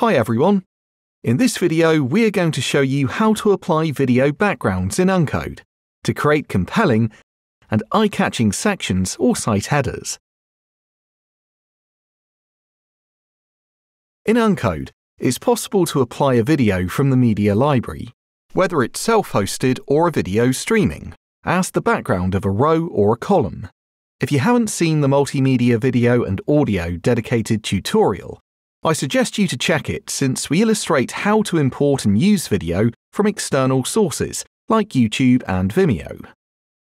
Hi everyone! In this video, we're going to show you how to apply video backgrounds in Uncode to create compelling and eye-catching sections or site headers. In Uncode, it's possible to apply a video from the media library, whether it's self-hosted or a video streaming, as the background of a row or a column. If you haven't seen the multimedia video and audio dedicated tutorial, I suggest you to check it since we illustrate how to import and use video from external sources like YouTube and Vimeo.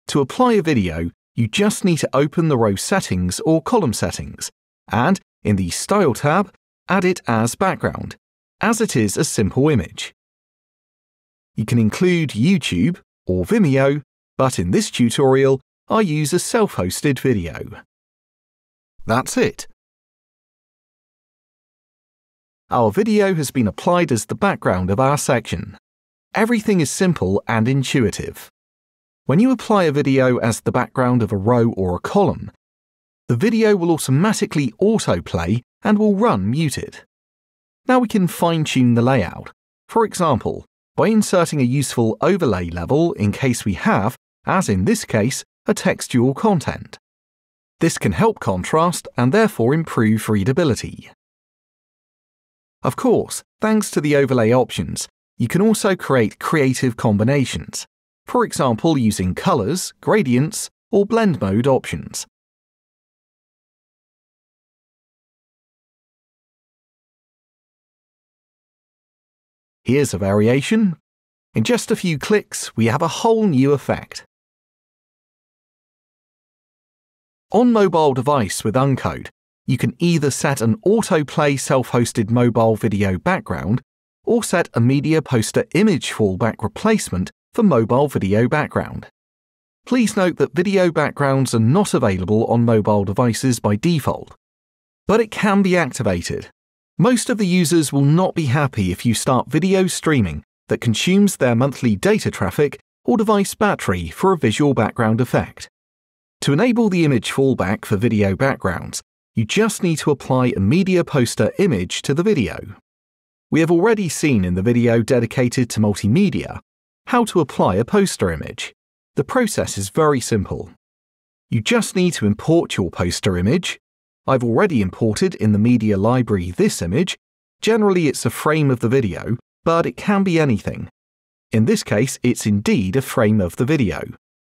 To apply a video, you just need to open the row settings or column settings, and in the Style tab, add it as background, as it is a simple image. You can include YouTube or Vimeo, but in this tutorial, I use a self-hosted video. That's it. Our video has been applied as the background of our section. Everything is simple and intuitive. When you apply a video as the background of a row or a column, the video will automatically autoplay and will run muted. Now we can fine-tune the layout. For example, by inserting a useful overlay level in case we have, as in this case, a textual content. This can help contrast and therefore improve readability. Of course, thanks to the overlay options, you can also create creative combinations, for example using colors, gradients, or blend mode options. Here's a variation. In just a few clicks, we have a whole new effect. On mobile device with Uncode, you can either set an autoplay self-hosted mobile video background or set a media poster image fallback replacement for mobile video background. Please note that video backgrounds are not available on mobile devices by default, but it can be activated. Most of the users will not be happy if you start video streaming that consumes their monthly data traffic or device battery for a visual background effect. To enable the image fallback for video backgrounds, you just need to apply a media poster image to the video. We have already seen in the video dedicated to multimedia how to apply a poster image. The process is very simple. You just need to import your poster image. I've already imported in the media library this image. Generally, it's a frame of the video, but it can be anything. In this case, it's indeed a frame of the video.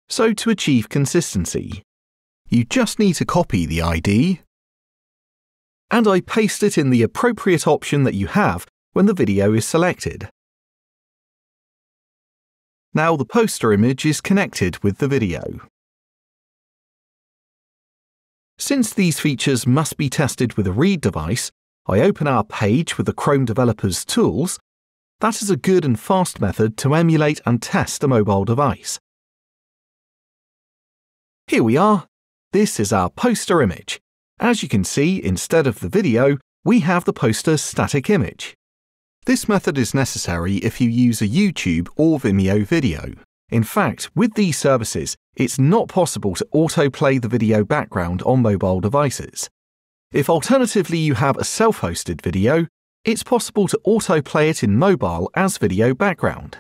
So to achieve consistency, you just need to copy the ID, and I paste it in the appropriate option that you have when the video is selected. Now the poster image is connected with the video. Since these features must be tested with a read device, I open our page with the Chrome Developers Tools. That is a good and fast method to emulate and test a mobile device. Here we are. This is our poster image. As you can see, instead of the video, we have the poster static image. This method is necessary if you use a YouTube or Vimeo video. In fact, with these services, it's not possible to autoplay the video background on mobile devices. If alternatively you have a self-hosted video, it's possible to autoplay it in mobile as video background.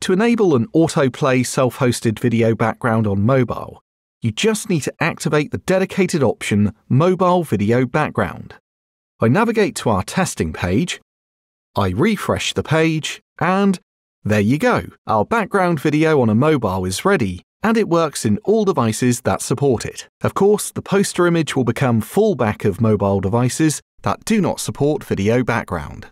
To enable an autoplay self-hosted video background on mobile, you just need to activate the dedicated option Mobile Video Background. I navigate to our testing page, I refresh the page, and there you go. Our background video on a mobile is ready, and it works in all devices that support it. Of course, the poster image will become fallback of mobile devices that do not support video background.